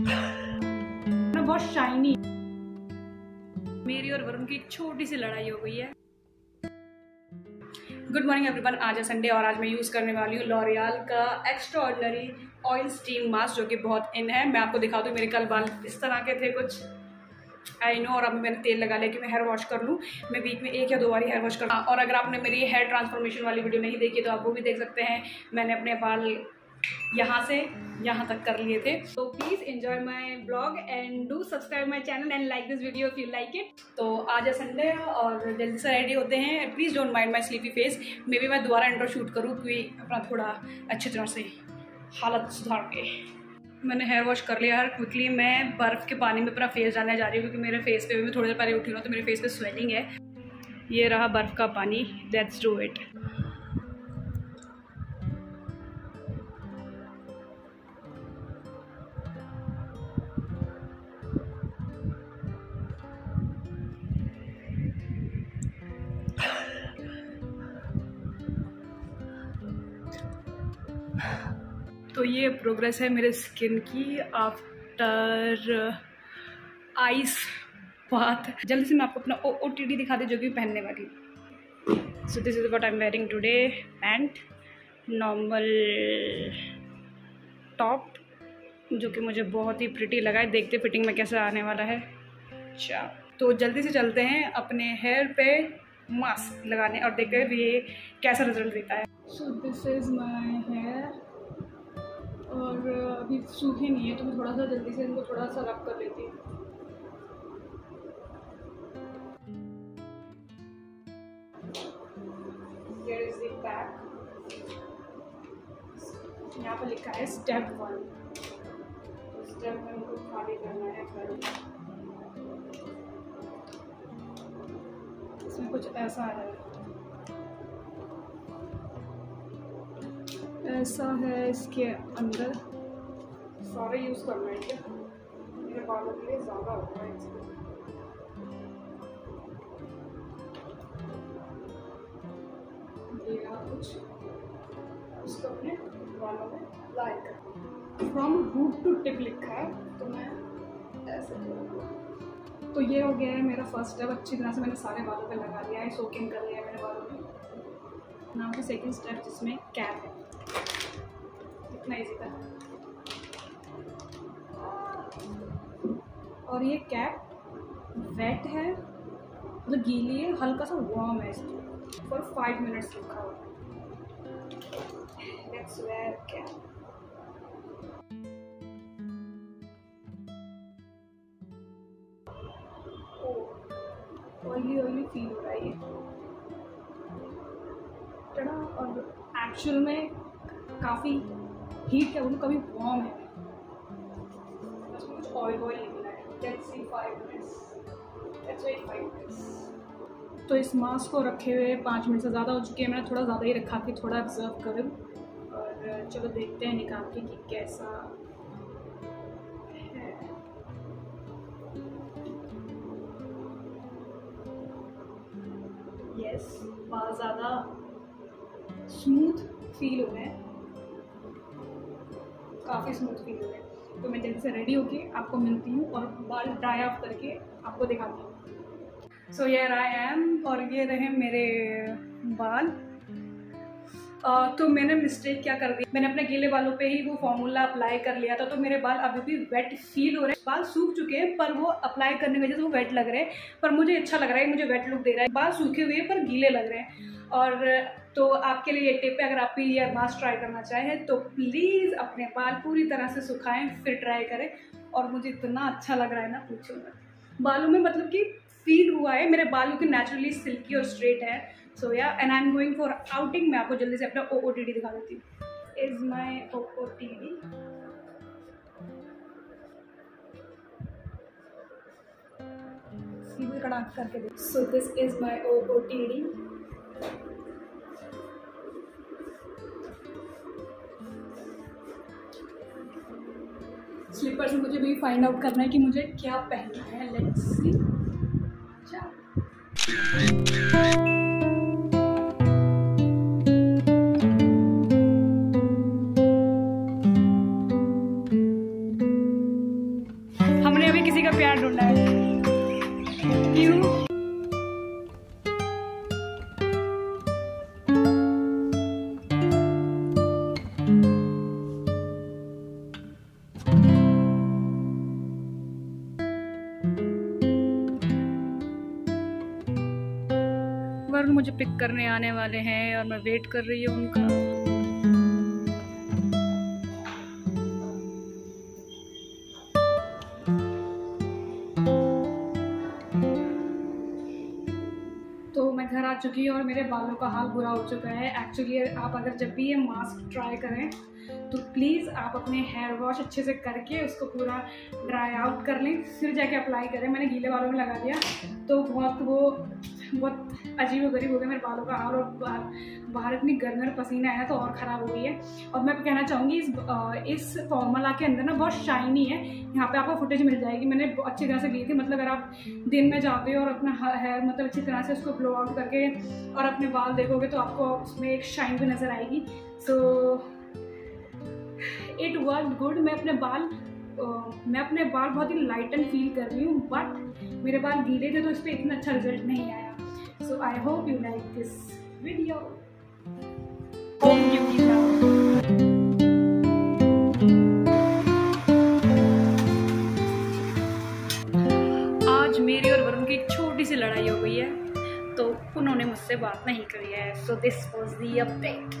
ना बहुत शाइनी मेरी और वरुण की छोटी सी लड़ाई हो गई है। गुड मॉर्निंग एवरीवन आज है संडे और आज मैं यूज़ करने वाली हूँ लॉरियाल का extraordinary oil steam mask जो कि बहुत इन है। मैं आपको दिखा दूँ मेरे कल बाल इस तरह के थे कुछ। आई नो और अब मैंने तेल लगा लिया कि मैं हेयर वॉश कर लूँ। मैं वीक में एक या दो बार हेयर वॉश कर और अगर आपने मेरी हेयर ट्रांसफॉर्मेशन वाली वीडियो नहीं देखी तो आप वो भी देख सकते हैं। मैंने अपने बाल यहाँ से यहाँ तक कर लिए थे। तो please enjoy my blog and do subscribe my channel and like this video if you like it तो आज है संडे और जल्दी से रेडी होते हैं। Please don't mind my sleepy face maybe मैं दोबारा इंट्रो शूट करूँ क्योंकि अपना थोड़ा अच्छी तरह से हालत सुधार के। मैंने हेयर वॉश कर लिया। हर क्विकली मैं बर्फ़ के पानी में अपना फेस डालने जा रही हूँ क्योंकि मेरे फेस पे भी मैं थोड़ी देर पहले उठी हूँ तो मेरे फेस पे स्वेलिंग है। ये रहा बर्फ़ का पानी। लेट्स डू इट तो ये प्रोग्रेस है मेरे स्किन की आफ्टर आइस बात। जल्दी से मैं आपको अपना ओ ओ टी डी दिखा दी जो कि पहनने वाली। So this is what I am wearing today pant normal top जो कि मुझे बहुत ही प्रिटी लगा है। देखते फिटिंग में कैसा आने वाला है। अच्छा तो जल्दी से चलते हैं अपने हेयर पे। मास्क लगाने और देखते हैं ये कैसा रिज़ल्ट देता है। So this is my hair और अभी सूखे नहीं है तो मैं थोड़ा सा जल्दी से इनको थोड़ा सा रब कर लेती हूँ। यहाँ पर लिखा है स्टेप वन स्टेप वन को खाली करना है कल इसमें कुछ ऐसा है। ऐसा है इसके अंदर। सारे यूज़ करना है क्या? मेरे बालों के लिए ज़्यादा होता है ये कुछ उसको अपने बालों में अप्लाई कर फ्रॉम रूट टू टिप लिखा है तो मैं ऐसे तो ये हो गया है मेरा फ़र्स्ट स्टेप अच्छी तरह से मैंने सारे बालों पे लगा लिया है सोकिंग कर लिया है मेरे बालों में नाम का सेकंड स्टेप जिसमें कैप है। इतना इजी था। और ये कैप वेट है मतलब गीली है हल्का सा वार्म है इसको। फॉर फाइव मिनट्स रखा हुआ let's wear cap oily oily feel हो रहा है ये और एक्चुअल में काफ़ी हीट है, वो कभी वार्म है कुछ ऑयल ऑयल निकला let's see 5 minutes let's wait 5 minutes तो इस मास्क को रखे हुए पाँच मिनट से ज़्यादा हो चुके हैं। मैंने थोड़ा ज़्यादा ही रखा कि थोड़ा ऑब्ज़र्व करूँ। और, चलो देखते हैं निकाल के कि कैसा यस बहुत ज़्यादा स्मूथ फील हो रहा है। काफ़ी स्मूथ फील हो रहा है। तो मैं जल्दी से रेडी होके आपको मिलती हूँ और बाल ड्राई ऑफ़ करके आपको दिखाती हूँ। सो यर आई एम और ये रहे मेरे बाल। तो मैंने मिस्टेक क्या कर दी मैंने अपने गीले बालों पे ही वो फॉर्मूला अप्लाई कर लिया था तो मेरे बाल अभी भी वेट फील हो रहे हैं। बाल सूख चुके हैं, पर वो अप्लाई करने की वजह से वो वेट लग रहे हैं। पर मुझे अच्छा लग रहा है, मुझे वेट लुक दे रहा है। बाल सूखे हुए पर गीले लग रहे हैं। और तो आपके लिए ये टिप है, अगर आप भी ये मास्क ट्राई करना चाहें तो प्लीज़ अपने बाल पूरी तरह से सुखाएँ, फिर ट्राई करें। और मुझे इतना अच्छा लग रहा है ना, पूछो बालों में मतलब कि फील हुआ है, मेरे बालों की नेचुरली सिल्की और स्ट्रेट है। So yeah and I am going for outing मैं आपको जल्दी से अपना ओ ओ टी डी दिखा देती हूँ. Is my O O T D सीधे कड़ा करके so this is my O O T D slippers में मुझे भी फाइंड आउट करना है कि मुझे क्या पहनना है. लेट्स सी प्यार ढूंढना है। क्यों? मुझे पिक करने आने वाले हैं और मैं वेट कर रही हूँ उनका। चुकी है और मेरे बालों का हाल बुरा हो चुका है। एक्चुअली आप अगर जब भी ये मास्क ट्राई करें तो प्लीज़ आप अपने हेयर वॉश अच्छे से करके उसको पूरा ड्राई आउट कर लें फिर जाके अप्लाई करें। मैंने गीले बालों में लगा दिया। तो बहुत वो बहुत अजीब गरीब हो गया मेरे बालों का हाल और बाहर बाहर इतनी गर्मी और पसीना आया तो और ख़राब हो गई है। और मैं कहना चाहूँगी, इस इस फॉर्मूला के अंदर ना बहुत शाइनी है। यहाँ पे आपको फुटेज मिल जाएगी। मैंने अच्छी तरह से ली थी मतलब अगर आप दिन में जाते हो और अपना हेयर मतलब अच्छी तरह से उसको ब्लो आउट करके और अपने बाल देखोगे तो आपको उसमें एक शाइन भी नज़र आएगी। सो इट वर्क गुड मैं अपने बाल मैं अपने बाल बहुत ही लाइट एंड फील कर रही हूँ बट मेरे बाल गीले थे तो इस पर इतना अच्छा रिज़ल्ट नहीं आया। So I hope you like this video आज मेरी और वरुण की छोटी सी लड़ाई हो गई है तो उन्होंने मुझसे बात नहीं करी है। So this was the update